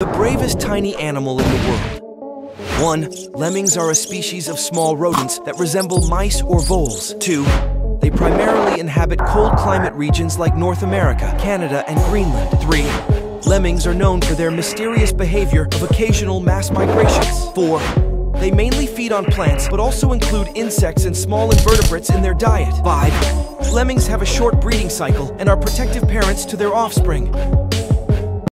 The bravest tiny animal in the world. 1. Lemmings are a species of small rodents that resemble mice or voles. 2. They primarily inhabit cold climate regions like North America, Canada, and Greenland. 3. Lemmings are known for their mysterious behavior of occasional mass migrations. 4. They mainly feed on plants, but also include insects and small invertebrates in their diet. 5. Lemmings have a short breeding cycle and are protective parents to their offspring.